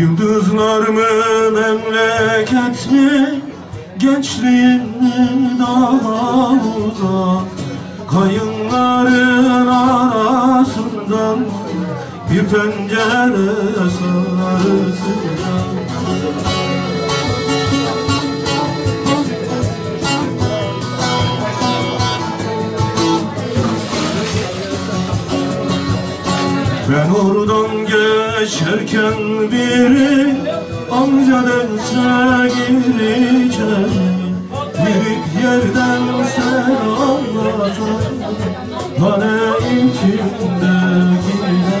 Yıldızlar mı memleket mi Gençliğin mi daha uzak. Kayınların arasından Bir pencere sarısından Ben oradan geçerken biri Amca derse gir içeri Büyük yerden selamlar Hane içinde gider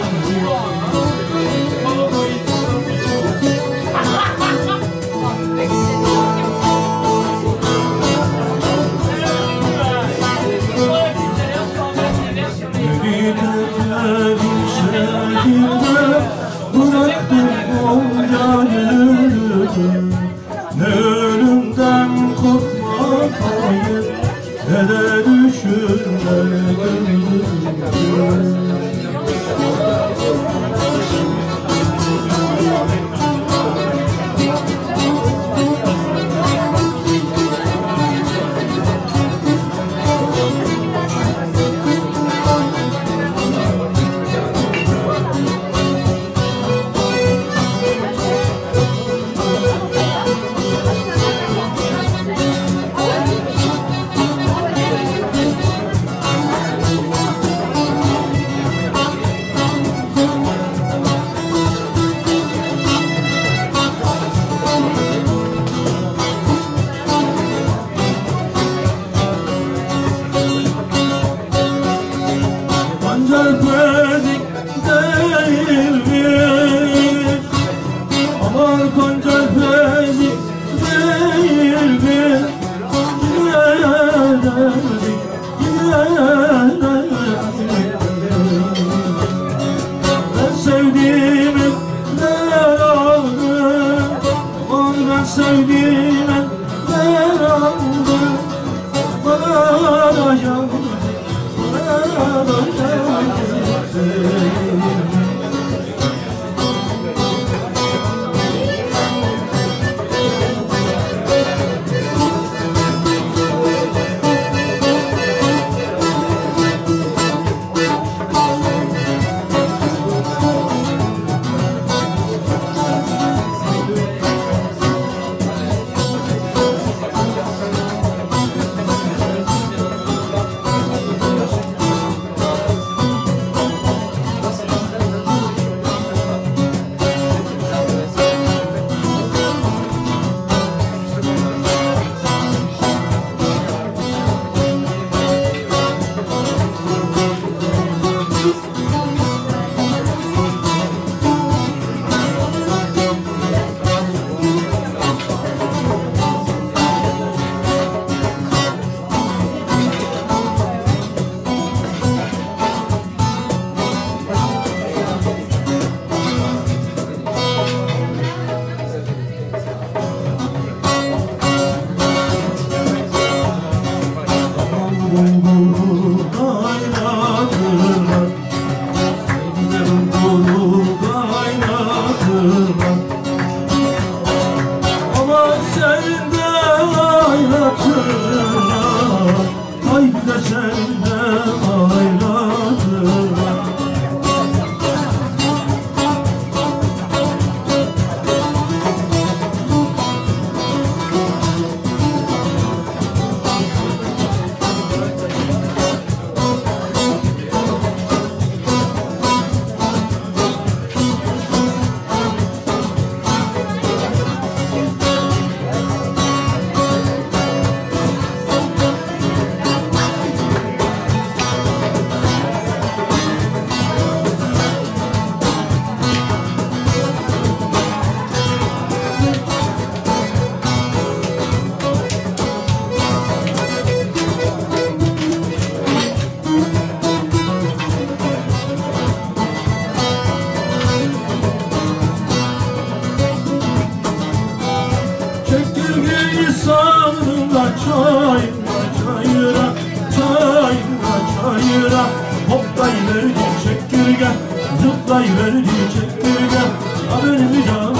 zıplayıverdi çekirge Haberimi canım çekirge Bıdı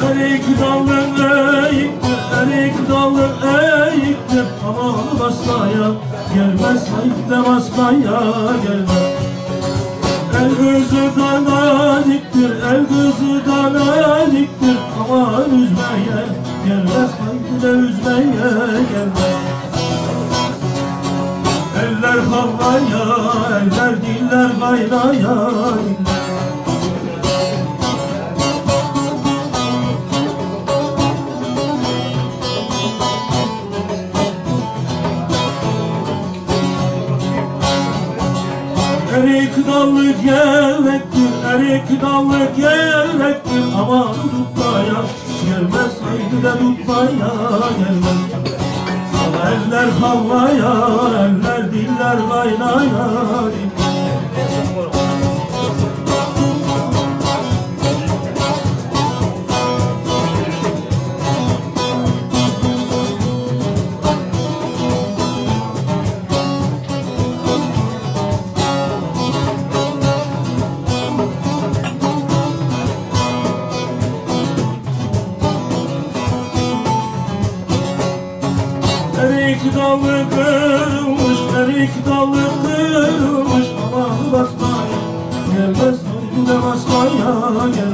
Kırık dallanayım erik dalı eğiktir Aman basmaya gelmez, haydi basmaya gelmez. El kızı da naziktir, el kızı da naziktir Aman üzmeye gelmez, haydi de üzmeye gelmez. Eller havaya, eller diller gayraya diller. Dallı gevrektir, erik dallı gevrektir Aman tutmaya gelmez, haydi de tutmaya gelmez. Eller havaya, eller diller kaynaya dalı kırılmış, erik dalı kırılmış. Aman basmaya önüne basmaya gelmez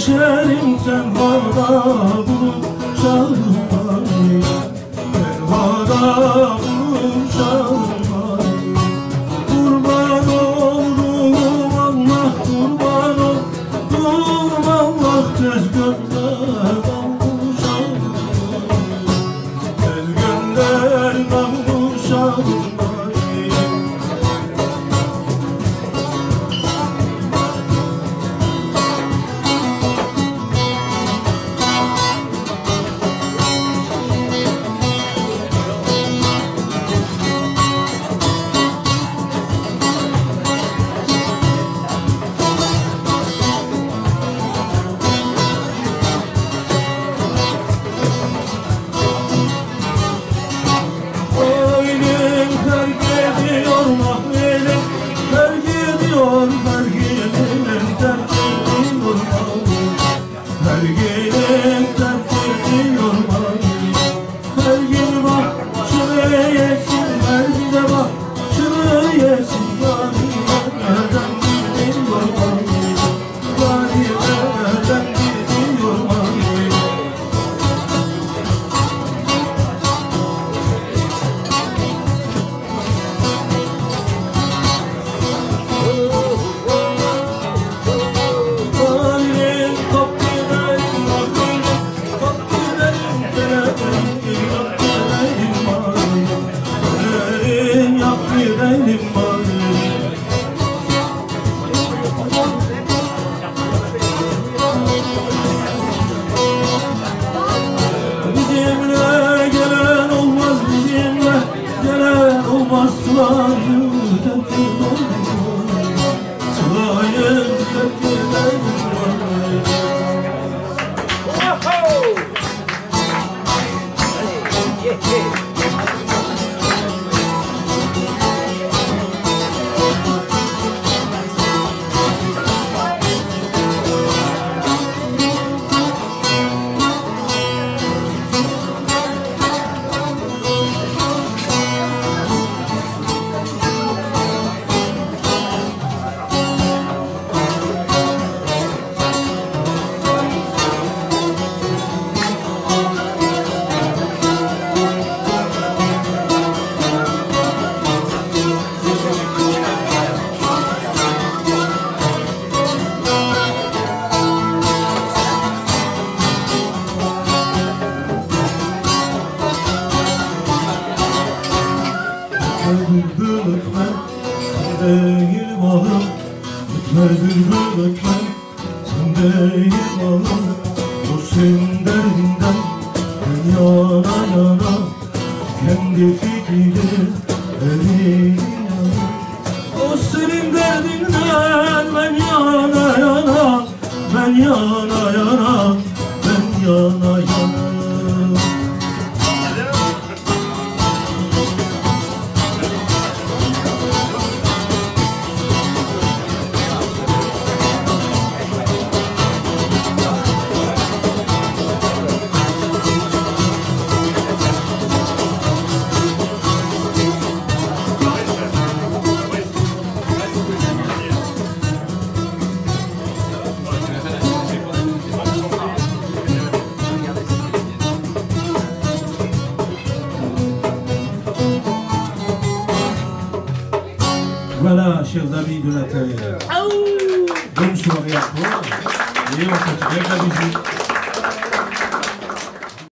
Ah yeşerim sen bana bulup Ben bana bulup çağırma Kurban olurum Allah kurban olurum Allah tez gönder kavuşalım Tez gönder kavuşalım Oyunum ötme değil balım. Ötme bülbül ötme Sen değil balım. O senin derdinden Ben yana yana Kendi fikri Elin yana o senin ben yana. Ben yana chers amis de la terre. Bonne soirée à toi. Et on se dit à la visite.